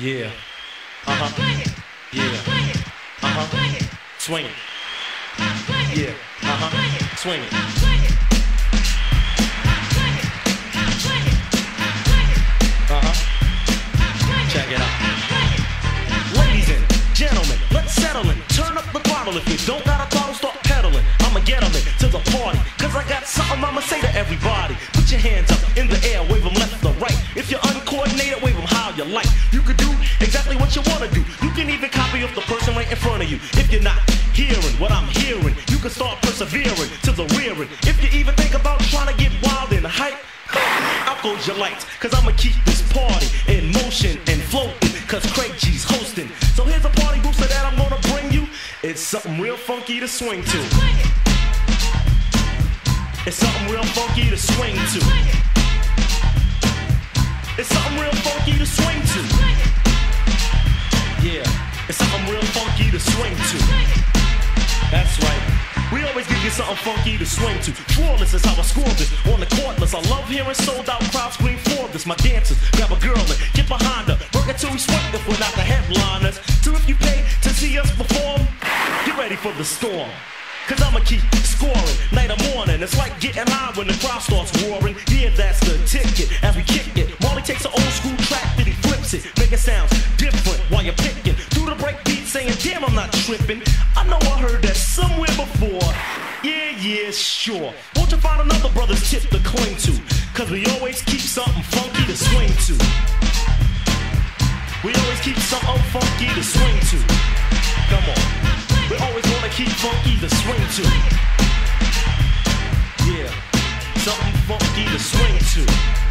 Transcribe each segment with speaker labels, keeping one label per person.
Speaker 1: Yeah. Uh huh. Yeah. Uh huh. Swing it. Yeah. Uh huh. Swing it. Uh huh. Check it out. Ladies and gentlemen, let's settle in. Turn up the throttle if you don't got a throttle, start pedaling. I'ma get 'em in to the party. Cause I got something I'ma say to everybody. Exactly what you wanna do. You can even copy off the person right in front of you. If you're not hearing what I'm hearing, you can start persevering to the rearing. If you even think about trying to get wild and hype, out goes your lights. Cause I'ma keep this party in motion and floating. Cause Craig G's hosting. So here's a party booster that I'm gonna bring you. It's something real funky to swing to. It's something real funky to swing to. Swing to. That's right. We always give you something funky to swing to. Flawless is how I score this. On the cordless, I love hearing sold out crowds scream for this. My dancers grab a girl and get behind her. Work it till we sweat if we're not the headliners. So if you pay to see us perform, get ready for the storm. Cause I'ma keep scoring night or morning. It's like getting high when the crowd starts roaring. Yeah, that's the ticket as we kick it. Marley takes an old school track that he flips it, make it sound different while you're picking. Saying, damn, I'm not tripping. I know I heard that somewhere before. Yeah, yeah, sure. Won't you find another brother's tip to cling to? Cause we always keep something funky to swing to. We always keep something funky to swing to. Come on. We always wanna keep funky to swing to. Yeah, something funky to swing to.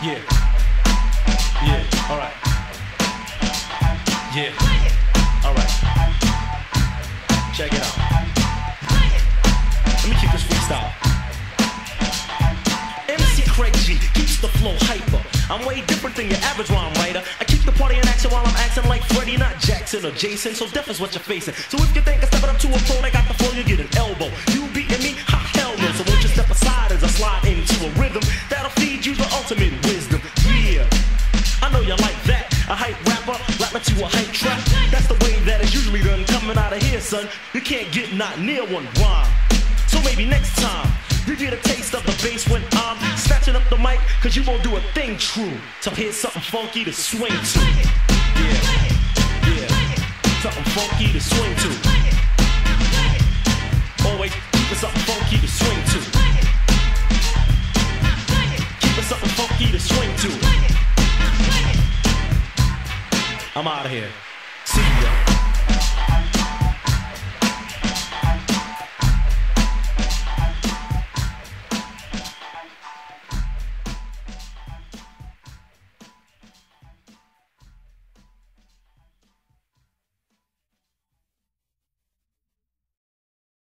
Speaker 1: Yeah. Yeah, alright. Yeah. Alright. Check it out. Let me keep this freestyle. MC Craig G keeps the flow hyper. I'm way different than your average rhyme writer. I keep the party in action while I'm acting like Freddie, not Jackson or Jason. So deaf is what you're facing. So if you think I step stepping up to a pro, I got the flow, you get an elbow. You to a hype track. That's the way that it's usually done. Coming out of here, son, you can't get not near one rhyme. So maybe next time you get a taste of the bass when I'm snatching up the mic, cause you won't do a thing true. So here's something funky to swing to. Yeah, yeah, something funky to swing to. Oh, Always keep it something funky to swing to. Keep something funky to swing to. I'm out of here.